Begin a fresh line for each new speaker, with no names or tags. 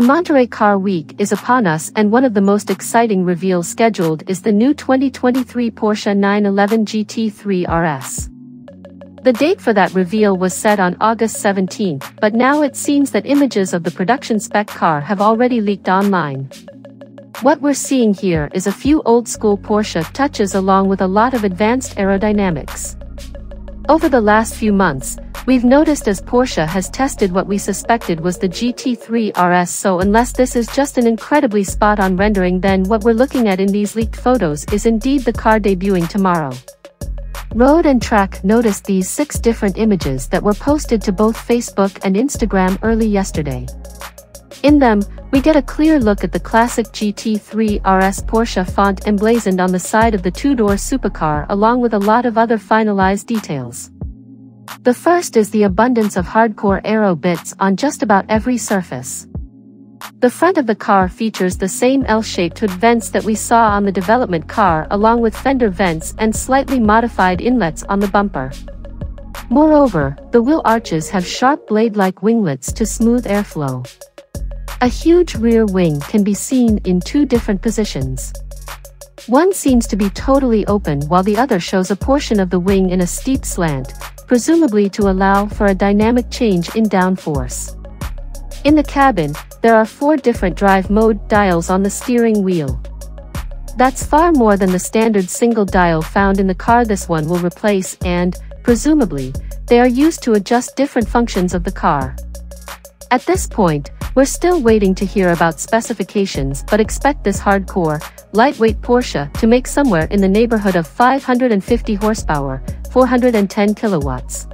Monterey Car Week is upon us and one of the most exciting reveals scheduled is the new 2023 Porsche 911 GT3 RS. The date for that reveal was set on August 17, but now it seems that images of the production spec car have already leaked online. What we're seeing here is a few old-school Porsche touches along with a lot of advanced aerodynamics. Over the last few months, We've noticed as Porsche has tested what we suspected was the GT3 RS so unless this is just an incredibly spot-on rendering then what we're looking at in these leaked photos is indeed the car debuting tomorrow. Road and Track noticed these six different images that were posted to both Facebook and Instagram early yesterday. In them, we get a clear look at the classic GT3 RS Porsche font emblazoned on the side of the two-door supercar along with a lot of other finalized details. The first is the abundance of hardcore aero bits on just about every surface. The front of the car features the same L-shaped hood vents that we saw on the development car along with fender vents and slightly modified inlets on the bumper. Moreover, the wheel arches have sharp blade-like winglets to smooth airflow. A huge rear wing can be seen in two different positions. One seems to be totally open while the other shows a portion of the wing in a steep slant, presumably to allow for a dynamic change in downforce. In the cabin, there are four different drive mode dials on the steering wheel. That's far more than the standard single dial found in the car this one will replace and, presumably, they are used to adjust different functions of the car. At this point, we're still waiting to hear about specifications but expect this hardcore, lightweight Porsche to make somewhere in the neighborhood of 550 horsepower, 410 kilowatts.